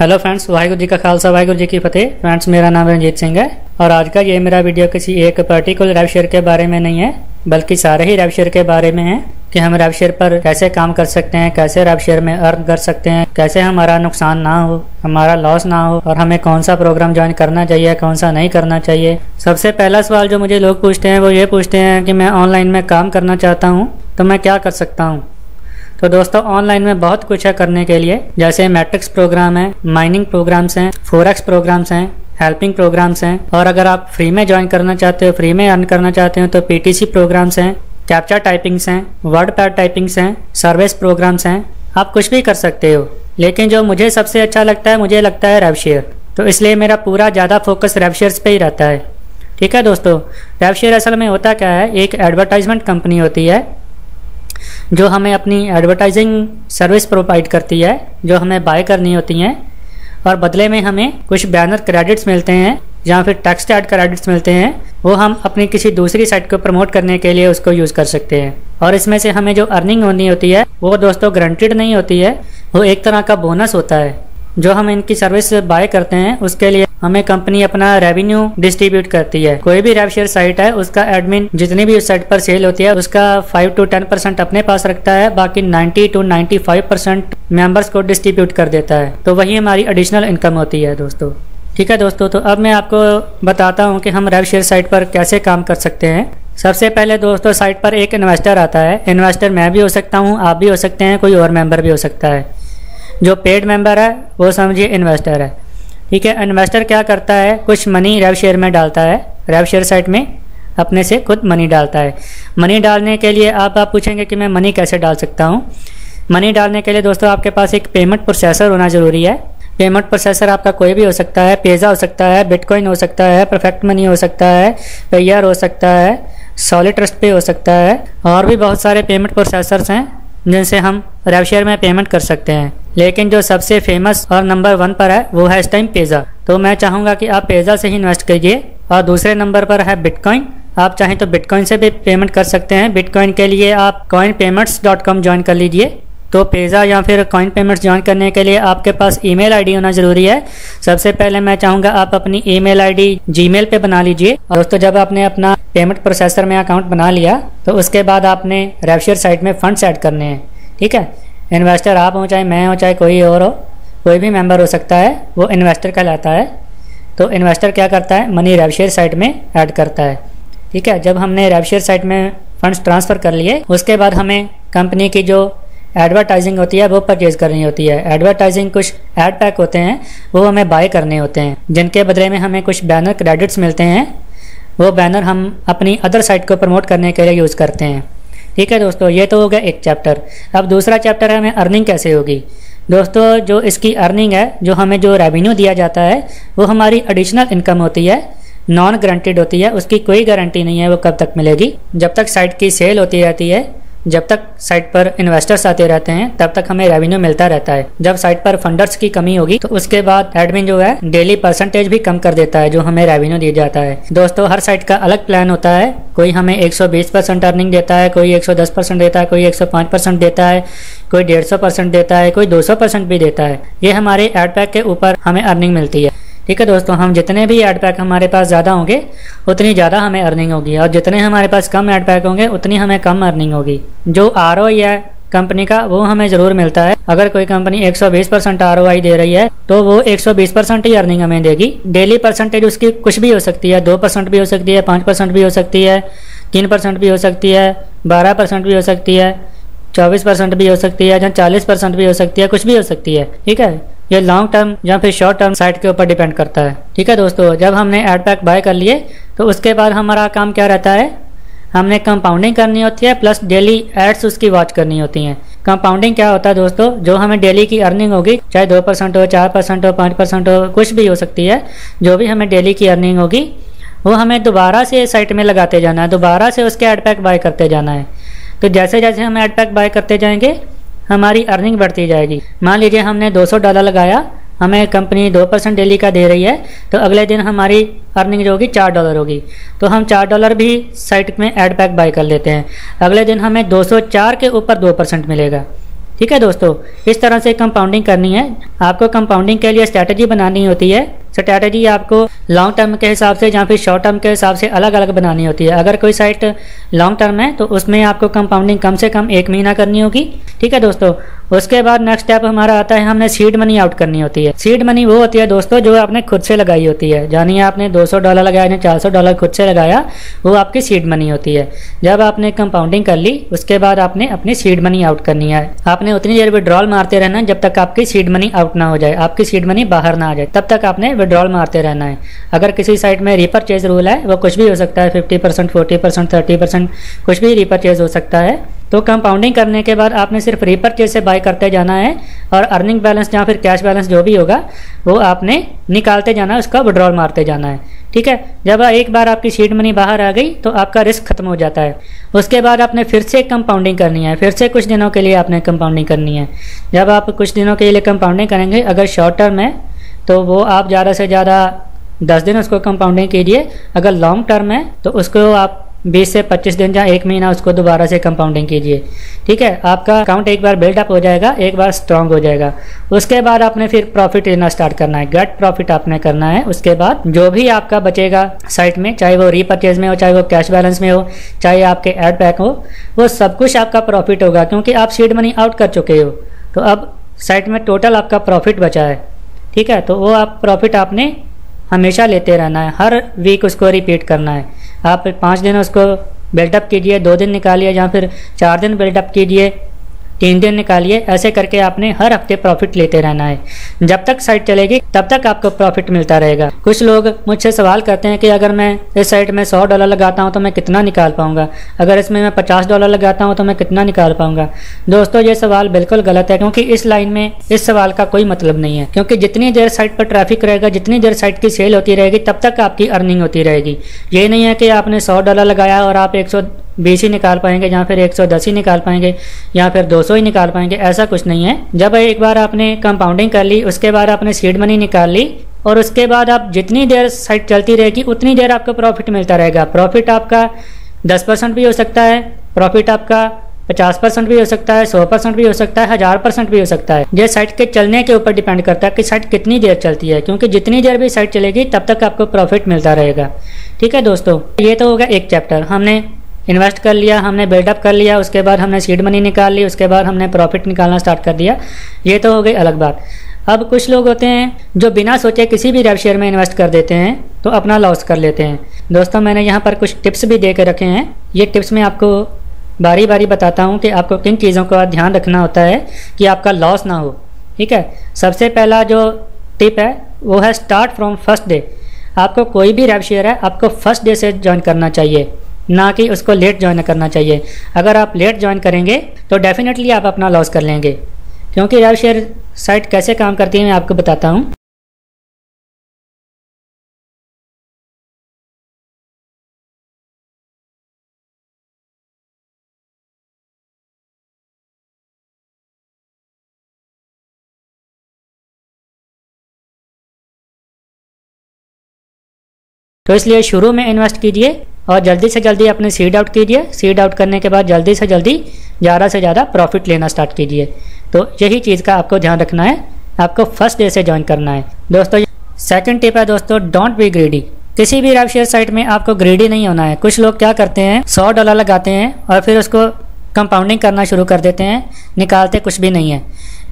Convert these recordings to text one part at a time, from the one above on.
Hello friends Waheguru ji का खालसा वाहिगुरु जी की फतेह friends मेरा नाम रंजीत सिंह है और आज का ये मेरा वीडियो किसी एक पर्टिकुलर रेव शेयर के बारे में नहीं है, बल्कि सारे ही रेव शेयर के बारे में है कि हम रेव शेयर पर कैसे काम कर सकते हैं, कैसे रेव शेयर में अर्न कर सकते हैं, कैसे हमारा नुकसान ना हो, हमारा लॉस ना हो, और हमें कौन सा प्रोग्राम ज्वाइन करना चाहिए, कौन सा नहीं करना चाहिए। सबसे पहला सवाल जो मुझे लोग पूछते हैं, वो ये पूछते हैं कि मैं ऑनलाइन में काम करना चाहता हूँ तो मैं क्या कर सकता हूँ? तो दोस्तों ऑनलाइन में बहुत कुछ है करने के लिए। जैसे मैट्रिक्स प्रोग्राम है माइनिंग प्रोग्राम्स हैं फोरेक्स प्रोग्राम्स हैं हेल्पिंग प्रोग्राम्स हैं। और अगर आप फ्री में ज्वाइन करना चाहते हो फ्री में अर्न करना चाहते हो तो पीटीसी प्रोग्राम्स हैं कैप्चा टाइपिंग्स हैं वर्ड पैड टाइपिंग्स हैं सर्विस प्रोग्राम्स हैं। आप कुछ भी कर सकते हो। लेकिन जो मुझे सबसे अच्छा लगता है, मुझे लगता है रेवशेयर तो इसलिए मेरा पूरा ज़्यादा फोकस रेवशेयर्स पे ही रहता है। ठीक है दोस्तों रेवशेयर असल में होता क्या है? एक एडवर्टाइजमेंट कंपनी होती है। जो हमें अपनी एडवर्टाइजिंग सर्विस प्रोवाइड करती है, जो हमें बाय करनी होती हैं, और बदले में हमें कुछ बैनर क्रेडिट्स मिलते हैं या फिर टेक्स्ट एड क्रेडिट्स मिलते हैं, वो हम अपनी किसी दूसरी साइट को प्रमोट करने के लिए उसको यूज़ कर सकते हैं। और इसमें से हमें जो अर्निंग होनी होती है, वो दोस्तों ग्रंटेड नहीं होती है, वो एक तरह का बोनस होता है। जो हम इनकी सर्विस बाय करते हैं, उसके लिए हमें कंपनी अपना रेवेन्यू डिस्ट्रीब्यूट करती है। कोई भी रेवशेयर साइट है, उसका एडमिन जितनी भी उस साइट पर सेल होती है, उसका फाइव टू टेन परसेंट अपने पास रखता है, बाकी ninety two ninety five percent members को डिस्ट्रीब्यूट कर देता है। तो वही हमारी एडिशनल इनकम होती है, दोस्तों। ठीक है, दोस्तों तो अब मैं आपको बताता हूँ कि हम रेव शेयर साइट पर कैसे काम कर सकते हैं। सबसे पहले, दोस्तों साइट पर एक इन्वेस्टर आता है। इन्वेस्टर मैं भी हो सकता हूँ, आप भी हो सकते हैं, कोई और मेंबर भी हो सकता है। जो पेड मेंबर है, वो समझिए इन्वेस्टर है। ठीक है इन्वेस्टर क्या करता है? कुछ मनी रेव शेयर में डालता है। रेव शेयर साइट में अपने से खुद मनी डालता है। मनी डालने के लिए आप आप पूछेंगे कि मैं मनी कैसे डाल सकता हूँ? मनी डालने के लिए दोस्तों आपके पास एक पेमेंट प्रोसेसर होना ज़रूरी है। पेमेंट प्रोसेसर आपका कोई भी हो सकता है। पेज़ा हो सकता है बिटकॉइन हो सकता है परफेक्ट मनी हो सकता है पेयर हो सकता है सॉलिड ट्रस्ट पे हो सकता है, और भी बहुत सारे पेमेंट प्रोसेसर्स हैं। जिनसे हम रेव शेयर में पेमेंट कर सकते हैं। लेकिन जो सबसे फ़ेमस और नंबर वन पर है, वो है इस टाइम पेज़ा तो मैं चाहूँगा कि आप पेज़ा से ही इन्वेस्ट करिए और दूसरे नंबर पर है बिटकॉइन आप चाहें तो बिटकॉइन से भी पेमेंट कर सकते हैं। बिटकॉइन के लिए आप coin payments dot com join कर लीजिए। तो पेज़ा या फिर कॉइन पेमेंट्स ज्वाइन करने के लिए आपके पास ईमेल आईडी होना ज़रूरी है। सबसे पहले मैं चाहूँगा आप अपनी ईमेल आईडी जीमेल पे बना लीजिए। और दोस्तों जब आपने अपना पेमेंट प्रोसेसर में अकाउंट बना लिया तो उसके बाद आपने रेवशेयर साइट में फंड्स ऐड करने हैं। ठीक है? इन्वेस्टर आप हो चाहे मैं हो चाहे कोई और हो, कोई भी मेंबर हो सकता है, वो इन्वेस्टर कहलाता है। तो इन्वेस्टर क्या करता है? मनी रेवशेयर साइट में ऐड करता है। ठीक है? जब हमने रेवशेयर साइट में फंड्स ट्रांसफ़र कर लिए, उसके बाद हमें कंपनी की जो एडवर्टाइजिंग होती है, वो परचेज करनी होती है। एडवर्टाइजिंग कुछ एड पैक होते हैं, वो हमें बाय करने होते हैं। जिनके बदले में हमें कुछ बैनर क्रेडिट्स मिलते हैं, वो बैनर हम अपनी अदर साइट को प्रमोट करने के लिए यूज़ करते हैं। ठीक है दोस्तों, ये तो हो गया एक चैप्टर अब दूसरा चैप्टर है हमें अर्निंग कैसे होगी? दोस्तों, जो इसकी अर्निंग है, जो हमें जो रेवेन्यू दिया जाता है, वो हमारी एडिशनल इनकम होती है। नॉन गारंटेड होती है, उसकी कोई गारंटी नहीं है, वो कब तक मिलेगी? जब तक साइट की सेल होती रहती है जब तक साइट पर इन्वेस्टर्स आते रहते हैं, तब तक हमें रेवेन्यू मिलता रहता है। जब साइट पर फंडर्स की कमी होगी तो उसके बाद एडमिन जो है डेली परसेंटेज भी कम कर देता है, जो हमें रेवेन्यू दिया जाता है। दोस्तों, हर साइट का अलग प्लान होता है। कोई हमें 120 परसेंट अर्निंग देता है, कोई 110 परसेंट देता है, कोई 105 परसेंट देता है, कोई 150 परसेंट देता है, कोई 200 परसेंट भी देता है। ये हमारे एड पैक के ऊपर हमें अर्निंग मिलती है। ठीक है दोस्तों, हम जितने भी एड पैक हमारे पास ज़्यादा होंगे, उतनी ज़्यादा हमें अर्निंग होगी। और जितने हमारे पास कम एड पैक होंगे, उतनी हमें कम अर्निंग होगी। जो आर है कंपनी का, वो हमें ज़रूर मिलता है। अगर कोई कंपनी 120 परसेंट आर दे रही है तो वो 120 परसेंट ही अर्निंग हमें देगी। डेली परसेंटेज उसकी कुछ भी हो सकती है, दो परसेंट भी हो सकती है, पाँच परसेंट भी हो सकती है, तीन परसेंट भी हो सकती है, बारह परसेंट भी हो सकती है, चौबीस परसेंट भी हो सकती है, या चालीस परसेंट भी हो सकती है, कुछ भी हो सकती है। ठीक है? ये लॉन्ग टर्म या फिर शॉर्ट टर्म साइट के ऊपर डिपेंड करता है। ठीक है दोस्तों? जब हमने एड पैक बाय कर लिए तो उसके बाद हमारा काम क्या रहता है? हमने कंपाउंडिंग करनी होती है प्लस डेली एड्स उसकी वॉच करनी होती हैं। कंपाउंडिंग क्या होता है दोस्तों? जो हमें डेली की अर्निंग होगी, चाहे दो परसेंट हो, चार परसेंट हो, पाँच परसेंट हो, कुछ भी हो सकती है, जो भी हमें डेली की अर्निंग होगी, वो हमें दोबारा से साइट में लगाते जाना है। दोबारा से उसके एड पैक बाय करते जाना है। तो जैसे जैसे हम एड पैक बाय करते जाएँगे हमारी अर्निंग बढ़ती जाएगी। मान लीजिए हमने 200 डॉलर लगाया, हमें कंपनी दो परसेंट डेली का दे रही है तो अगले दिन हमारी अर्निंग जो होगी, चार डॉलर होगी। तो हम चार डॉलर भी साइट में एड पैक बाय कर लेते हैं। अगले दिन हमें 204 के ऊपर दो परसेंट मिलेगा। ठीक है दोस्तों? इस तरह से कंपाउंडिंग करनी है। आपको कंपाउंडिंग के लिए स्ट्रैटेजी बनानी होती है। स्ट्रैटेजी आपको लॉन्ग टर्म के हिसाब से या फिर शॉर्ट टर्म के हिसाब से अलग अलग बनानी होती है। अगर कोई साइट लॉन्ग टर्म है तो उसमें आपको कंपाउंडिंग कम से कम एक महीना करनी होगी। ठीक है दोस्तों? उसके बाद नेक्स्ट स्टेप हमारा आता है, हमने सीड मनी आउट करनी होती है। सीड मनी वो होती है दोस्तों, जो आपने खुद से लगाई होती है। जानिए आपने 200 डॉलर लगाया या 400 डॉलर खुद से लगाया, वो आपकी सीड मनी होती है। जब आपने कंपाउंडिंग कर ली, उसके बाद आपने अपनी सीड मनी आउट करनी है। आपने उतनी देर विड्रॉल मारते रहना जब तक आपकी सीड मनी आउट ना हो जाए। आपकी सीड मनी बाहर ना आ जाए, तब तक आपने विड्रॉल मारते रहना है। अगर किसी साइट में रिपर्चेज रूल है, वो कुछ भी हो सकता है fifty percent forty percent thirty percent कुछ भी रिपर्चेज हो सकता है। तो कंपाउंडिंग करने के बाद आपने सिर्फ़ रिपर्चेज से बाय करते जाना है और अर्निंग बैलेंस या फिर कैश बैलेंस जो भी होगा, वो आपने निकालते जाना है उसका विड्रॉल मारते जाना है। ठीक है? जब एक बार आपकी सीड मनी बाहर आ गई तो आपका रिस्क खत्म हो जाता है। उसके बाद आपने फिर से कंपाउंडिंग करनी है। फिर से कुछ दिनों के लिए आपने कंपाउंडिंग करनी है। जब आप कुछ दिनों के लिए कंपाउंडिंग करेंगे, अगर शॉर्ट टर्म है तो वो आप ज़्यादा से ज़्यादा दस दिन उसको कंपाउंडिंग कीजिए। अगर लॉन्ग टर्म है तो उसको आप 20 से 25 दिन या एक महीना उसको दोबारा से कंपाउंडिंग कीजिए। ठीक है? आपका अकाउंट एक बार बिल्डअप हो जाएगा, एक बार स्ट्रांग हो जाएगा। उसके बाद आपने फिर प्रॉफिट लेना स्टार्ट करना है। गट प्रॉफिट आपने करना है। उसके बाद जो भी आपका बचेगा साइट में, चाहे वो रीपर्चेज में हो, चाहे वो कैश बैलेंस में हो, चाहे आपके एड पैक हो, वो सब कुछ आपका प्रॉफिट होगा क्योंकि आप सीड मनी आउट कर चुके हो। तो अब साइट में टोटल आपका प्रॉफिट बचा है। ठीक है? तो वो आप प्रॉफिट आपने हमेशा लेते रहना है। हर वीक उसको रिपीट करना है। आप पाँच दिन उसको बिल्टअप कीजिए, दो दिन निकालिए, या फिर चार दिन बिल्टअप कीजिए तीन दिन निकालिए। ऐसे करके आपने हर हफ़्ते प्रॉफिट लेते रहना है। जब तक साइट चलेगी, तब तक आपको प्रॉफिट मिलता रहेगा। कुछ लोग मुझसे सवाल करते हैं कि अगर मैं इस साइट में सौ डॉलर लगाता हूँ तो मैं कितना निकाल पाऊँगा? अगर इसमें मैं पचास डॉलर लगाता हूँ तो मैं कितना निकाल पाऊँगा? दोस्तों, ये सवाल बिल्कुल गलत है, क्योंकि इस लाइन में इस सवाल का कोई मतलब नहीं है। क्योंकि जितनी देर साइट पर ट्रैफ़िक रहेगा, जितनी देर साइट की सेल होती रहेगी, तब तक आपकी अर्निंग होती रहेगी। ये नहीं है कि आपने सौ डॉलर लगाया और आप एक सौ बीस ही निकाल पाएँगे, या फिर 110 ही निकाल पाएँगे, या फिर 200 ही निकाल पाएँगे, ऐसा कुछ नहीं है। जब एक बार आपने कंपाउंडिंग कर ली, उसके बाद आपने सीड मनी निकाल ली, और उसके बाद आप जितनी देर साइट चलती रहेगी, उतनी देर आपको प्रॉफिट मिलता रहेगा। प्रॉफिट आपका दस परसेंट भी हो सकता है प्रॉफिट आपका पचास परसेंट भी हो सकता है, सौ परसेंट भी हो सकता है, हज़ार परसेंट भी हो सकता है। ये साइट के चलने के ऊपर डिपेंड करता है कि साइट कितनी देर चलती है, क्योंकि जितनी देर भी साइट चलेगी, तब तक आपको प्रॉफिट मिलता रहेगा। ठीक है दोस्तों, ये तो होगा एक चैप्टर हमने इन्वेस्ट कर लिया, हमने बिल्डअप कर लिया, उसके बाद हमने सीड मनी निकाल ली, उसके बाद हमने प्रॉफिट निकालना स्टार्ट कर दिया। ये तो हो गई अलग बात। अब कुछ लोग होते हैं जो बिना सोचे किसी भी रेव शेयर में इन्वेस्ट कर देते हैं तो अपना लॉस कर लेते हैं। दोस्तों, मैंने यहाँ पर कुछ टिप्स भी दे के रखे हैं। ये टिप्स मैं आपको बारी बारी बताता हूँ कि आपको किन चीज़ों का ध्यान रखना होता है कि आपका लॉस ना हो। ठीक है? सबसे पहला जो टिप है, वो है स्टार्ट फ्रॉम फ़र्स्ट डे आपको कोई भी रेव शेयर है, आपको फ़र्स्ट डे से ज्वाइन करना चाहिए। ना कि उसको लेट ज्वाइन करना चाहिए। अगर आप लेट ज्वाइन करेंगे तो डेफिनेटली आप अपना लॉस कर लेंगे। क्योंकि रेव शेयर साइट कैसे काम करती है, मैं आपको बताता हूँ। तो इसलिए शुरू में इन्वेस्ट कीजिए। और जल्दी से जल्दी अपने सीड आउट कीजिए। सीड आउट करने के बाद जल्दी से जल्दी ज़्यादा से ज़्यादा प्रॉफिट लेना स्टार्ट कीजिए। तो यही चीज़ का आपको ध्यान रखना है। आपको फ़र्स्ट डे से ज्वाइन करना है। दोस्तों सेकंड टिप है दोस्तों डोंट बी ग्रेडी किसी भी शेयर साइट में आपको ग्रेडी नहीं होना है। कुछ लोग क्या करते हैं, सौ डॉलर लगाते हैं और फिर उसको कंपाउंडिंग करना शुरू कर देते हैं। निकालते कुछ भी नहीं है।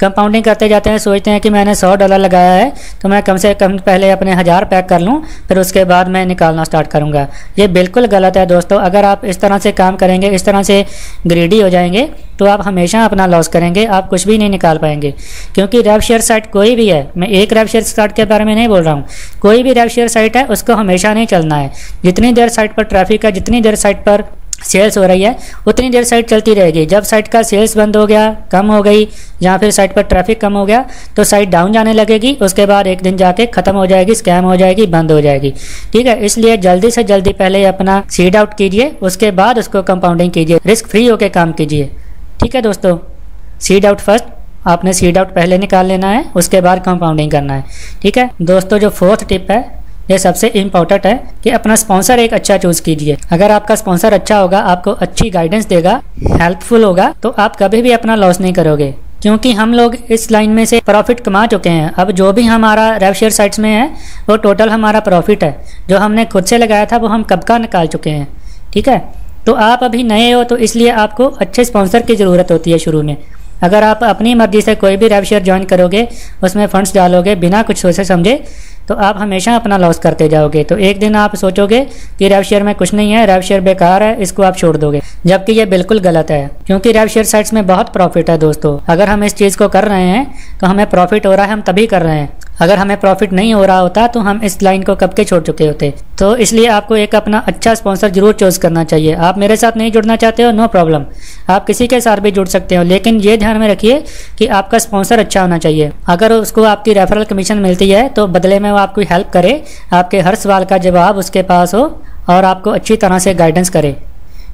कंपाउंडिंग करते जाते हैं, सोचते हैं कि मैंने सौ डॉलर लगाया है तो मैं कम से कम पहले अपने हज़ार पैक कर लूँ, फिर उसके बाद मैं निकालना स्टार्ट करूँगा। ये बिल्कुल गलत है दोस्तों। अगर आप इस तरह से काम करेंगे, इस तरह से ग्रेडी हो जाएँगे तो आप हमेशा अपना लॉस करेंगे, आप कुछ भी नहीं निकाल पाएँगे। क्योंकि रेव शेयर साइट कोई भी है, मैं एक रेव शेयर साइट के बारे में नहीं बोल रहा हूँ, कोई भी रेव शेयर साइट है, उसको हमेशा नहीं चलना है। जितनी देर साइट पर ट्रैफ़िक है, जितनी देर साइट पर सेल्स हो रही है, उतनी देर साइट चलती रहेगी। जब साइट का सेल्स बंद हो गया, कम हो गई, या फिर साइट पर ट्रैफ़िक कम हो गया तो साइट डाउन जाने लगेगी, उसके बाद एक दिन जाके खत्म हो जाएगी, स्कैम हो जाएगी, बंद हो जाएगी। ठीक है, इसलिए जल्दी से जल्दी पहले अपना सीड आउट कीजिए, उसके बाद उसको कंपाउंडिंग कीजिए, रिस्क फ्री होकर काम कीजिए। ठीक है दोस्तों, सीड आउट फ़र्स्ट, आपने सीड आउट पहले निकाल लेना है, उसके बाद कंपाउंडिंग करना है। ठीक है, दोस्तों, जो फोर्थ टिप है ये सबसे इम्पोर्टेंट है कि अपना स्पॉन्सर एक अच्छा चूज़ कीजिए। अगर आपका स्पॉन्सर अच्छा होगा, आपको अच्छी गाइडेंस देगा हेल्पफुल होगा तो आप कभी भी अपना लॉस नहीं करोगे। क्योंकि हम लोग इस लाइन में से प्रॉफिट कमा चुके हैं। अब जो भी हमारा रेव शेयर साइट्स में है, वो टोटल हमारा प्रॉफिट है। जो हमने खुद से लगाया था, वो हम कब का निकाल चुके हैं। ठीक है? तो आप अभी नए हो तो इसलिए आपको अच्छे स्पॉन्सर की ज़रूरत होती है शुरू में। अगर आप अपनी मर्ज़ी से कोई भी रेव शेयर ज्वाइन करोगे, उसमें फंड्स डालोगे, बिना कुछ सोचे समझे तो आप हमेशा अपना लॉस करते जाओगे। तो एक दिन आप सोचोगे कि रेव शेयर में कुछ नहीं है रेव शेयर बेकार है, इसको आप छोड़ दोगे। जबकि ये बिल्कुल गलत है, क्योंकि रेव शेयर साइट्स में बहुत प्रॉफिट है दोस्तों। अगर हम इस चीज़ को कर रहे हैं तो हमें प्रॉफिट हो रहा है, हम तभी कर रहे हैं। अगर हमें प्रॉफिट नहीं हो रहा होता तो हम इस लाइन को कब के छोड़ चुके होते? तो इसलिए आपको एक अपना अच्छा स्पॉन्सर ज़रूर चूज़ करना चाहिए। आप मेरे साथ नहीं जुड़ना चाहते हो नो प्रॉब्लम आप किसी के साथ भी जुड़ सकते हो, लेकिन ये ध्यान में रखिए कि आपका स्पॉन्सर अच्छा होना चाहिए। अगर उसको आपकी रेफरल कमीशन मिलती है तो बदले में वो आपकी हेल्प करे, आपके हर सवाल का जवाब उसके पास हो और आपको अच्छी तरह से गाइडेंस करे।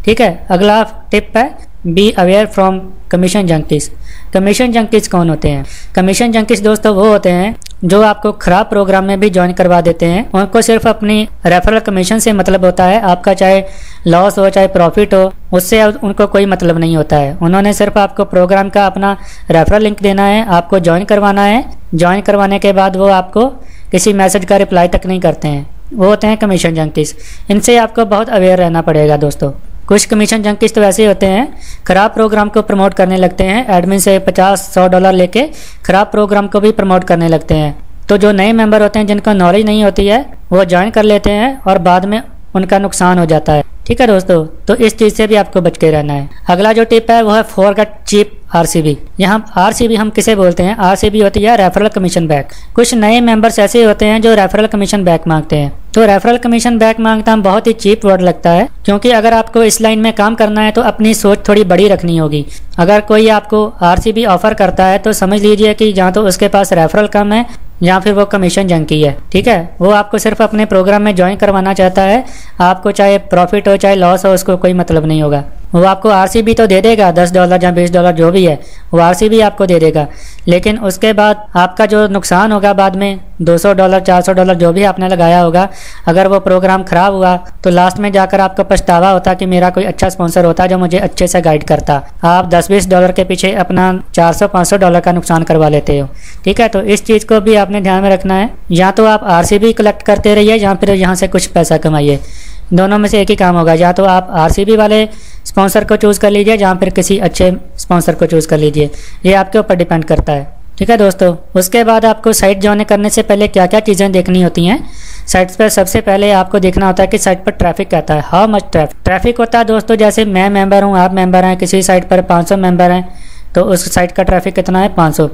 ठीक है? अगला टिप है be aware from commission junkies commission junkies कौन होते हैं? कमीशन जंकिस दोस्तों वो होते हैं जो आपको खराब प्रोग्राम में भी ज्वाइन करवा देते हैं, उनको सिर्फ़ अपनी रेफरल कमीशन से मतलब होता है। आपका चाहे लॉस हो, चाहे प्रॉफिट हो, उससे उनको कोई मतलब नहीं होता है। उन्होंने सिर्फ़ आपको प्रोग्राम का अपना रेफरल लिंक देना है, आपको ज्वाइन करवाना है। ज्वाइन करवाने के बाद वो आपको किसी मैसेज का रिप्लाई तक नहीं करते हैं। वो होते हैं कमीशन जंकिस इनसे आपको बहुत अवेयर रहना पड़ेगा दोस्तों। कुछ कमीशन जंकिस तो वैसे ही होते हैं। खराब प्रोग्राम को प्रमोट करने लगते हैं। एडमिन से पचास, सौ डॉलर लेके खराब प्रोग्राम को भी प्रमोट करने लगते हैं। तो जो नए मेंबर होते हैं, जिनको नॉलेज नहीं होती है, वो ज्वाइन कर लेते हैं और बाद में उनका नुकसान हो जाता है। ठीक है दोस्तों? तो इस चीज़ से भी आपको बच के रहना है। अगला जो टिप है वो है फॉरगेट चीप आरसीबी यहाँ आरसीबी हम किसे बोलते हैं? आरसीबी होती है रेफरल कमीशन बैक कुछ नए मेंबर्स ऐसे होते हैं जो रेफरल कमीशन बैक मांगते हैं। तो रेफरल कमीशन बैक माँगता हम बहुत ही चीप वर्ड लगता है, क्योंकि अगर आपको इस लाइन में काम करना है तो अपनी सोच थोड़ी बड़ी रखनी होगी। अगर कोई आपको आरसीबी ऑफ़र करता है तो समझ लीजिए कि जहाँ तो उसके पास रेफरल कम है या फिर वो कमीशन जंकी है, ठीक है? वो आपको सिर्फ़ अपने प्रोग्राम में ज्वाइन करवाना चाहता है। आपको चाहे प्रॉफिट हो, चाहे लॉस हो, उसको कोई मतलब नहीं होगा। वो आपको आरसीबी तो दे देगा, दस डॉलर या बीस डॉलर जो भी है, वो आरसीबी आपको दे देगा। लेकिन उसके बाद आपका जो नुकसान होगा बाद में 200 डॉलर 400 डॉलर जो भी आपने लगाया होगा, अगर वो प्रोग्राम ख़राब हुआ तो लास्ट में जाकर आपको पछतावा होता कि मेरा कोई अच्छा स्पॉन्सर होता जो मुझे अच्छे से गाइड करता। आप 10-20 डॉलर के पीछे अपना 400-500 डॉलर का नुकसान करवा लेते हो। ठीक है तो इस चीज़ को भी आपने ध्यान में रखना है। या तो आप आरसीबी कलेक्ट करते रहिए, या फिर यहाँ से कुछ पैसा कमाइए। दोनों में से एक ही काम होगा। या तो आप आरसीबी वाले स्पॉन्सर को चूज़ कर लीजिए या फिर किसी अच्छे स्पॉन्सर को चूज़ कर लीजिए। ये आपके ऊपर डिपेंड करता है। ठीक है दोस्तों? उसके बाद आपको साइट ज्वाइन करने से पहले क्या क्या चीज़ें देखनी होती हैं? साइट्स पर सबसे पहले आपको देखना होता है कि साइट पर ट्रैफ़िक कहता है। हाउ मच ट्रैफ़िक ट्रैफ़िक होता है दोस्तों, जैसे मैं मेंबर हूँ, आप मेंबर हैं, किसी साइट पर 500 मेंबर हैं तो उस साइट का ट्रैफ़िक कितना है? 500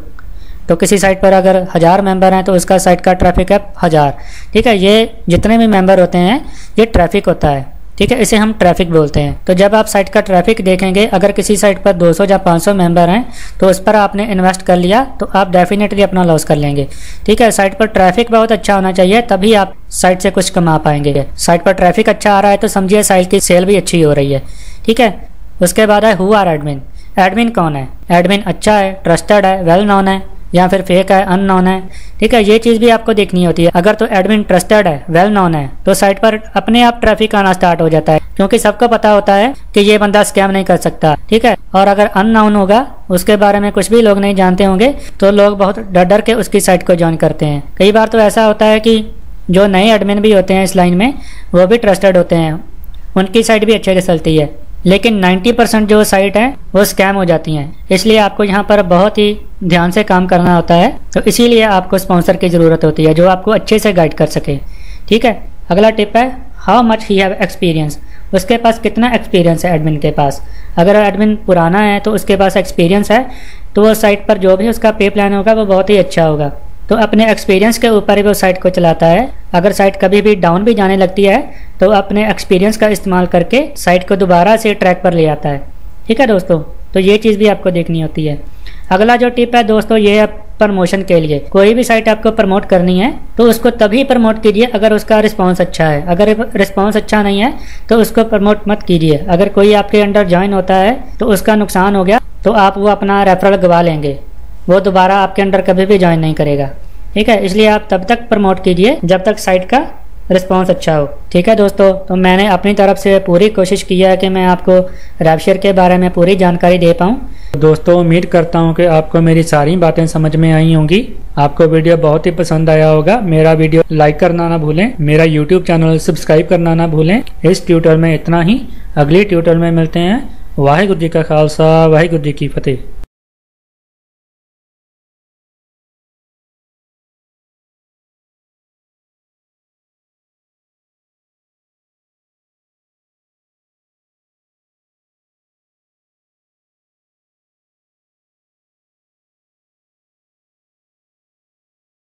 तो किसी साइट पर अगर हज़ार मेंबर हैं तो उसका साइट का ट्रैफ़िक है हज़ार। ठीक है, ये जितने भी मेंबर होते हैं, ये ट्रैफ़िक होता है। ठीक है, इसे हम ट्रैफ़िक बोलते हैं। तो जब आप साइट का ट्रैफ़िक देखेंगे, अगर किसी साइट पर 200 या 500 मेंबर हैं तो उस पर आपने इन्वेस्ट कर लिया तो आप डेफिनेटली अपना लॉस कर लेंगे। ठीक है साइट पर ट्रैफ़िक बहुत अच्छा होना चाहिए, तभी आप साइट से कुछ कमा पाएँगे। साइट पर ट्रैफ़िक अच्छा आ रहा है तो समझिए साइट की सेल भी अच्छी हो रही है। ठीक है, उसके बाद है हु आर एडमिन एडमिन कौन है? एडमिन अच्छा है ट्रस्टेड है वेल नोन है। या फिर फेक है अननोन है। ठीक है, ये चीज़ भी आपको देखनी होती है। अगर तो एडमिन ट्रस्टेड है वेल नोन है तो साइट पर अपने आप ट्रैफ़िक आना स्टार्ट हो जाता है। क्योंकि सबको पता होता है कि ये बंदा स्कैम नहीं कर सकता। ठीक है, और अगर अननोन होगा, उसके बारे में कुछ भी लोग नहीं जानते होंगे तो लोग बहुत डर डर के उसकी साइट को ज्वाइन करते हैं। कई बार तो ऐसा होता है कि जो नए एडमिन भी होते हैं इस लाइन में, वो भी ट्रस्टेड होते हैं। उनकी साइट भी अच्छे से चलती है। लेकिन 90 परसेंट जो साइट है, वो स्कैम हो जाती हैं। इसलिए आपको यहाँ पर बहुत ही ध्यान से काम करना होता है। तो इसीलिए आपको स्पॉन्सर की ज़रूरत होती है, जो आपको अच्छे से गाइड कर सके। ठीक है? अगला टिप है how much he have experience उसके पास कितना एक्सपीरियंस है एडमिन के पास? अगर एडमिन पुराना है तो उसके पास एक्सपीरियंस है तो वो साइट पर जो भी उसका पे प्लान होगा, वो बहुत ही अच्छा होगा। तो अपने एक्सपीरियंस के ऊपर ही वो साइट को चलाता है। अगर साइट कभी भी डाउन भी जाने लगती है तो अपने एक्सपीरियंस का इस्तेमाल करके साइट को दोबारा से ट्रैक पर ले आता है। ठीक है दोस्तों? तो ये चीज़ भी आपको देखनी होती है। अगला जो टिप है दोस्तों, ये है प्रमोशन के लिए। कोई भी साइट आपको प्रमोट करनी है तो उसको तभी प्रमोट कीजिए अगर उसका रिस्पांस अच्छा है। अगर रिस्पांस अच्छा नहीं है तो उसको प्रमोट मत कीजिए। अगर कोई आपके अंडर ज्वाइन होता है तो उसका नुकसान हो गया तो आप वो अपना रेफरल गवा लेंगे। वो दोबारा आपके अंडर कभी भी ज्वाइन नहीं करेगा। ठीक है? इसलिए आप तब तक प्रमोट कीजिए जब तक साइट का रिस्पॉन्स अच्छा हो। ठीक है दोस्तों तो मैंने अपनी तरफ़ से पूरी कोशिश की है कि मैं आपको रैपशेयर के बारे में पूरी जानकारी दे पाऊँ। दोस्तों, उम्मीद करता हूँ कि आपको मेरी सारी बातें समझ में आई होंगी। आपको वीडियो बहुत ही पसंद आया होगा। मेरा वीडियो लाइक करना ना भूलें। मेरा यूट्यूब चैनल सब्सक्राइब करना ना भूलें। इस ट्यूटर में इतना ही। अगली ट्यूटर में मिलते हैं। वाहिगुरु जी का खालसा, वाहिगुरु जी की फतेह।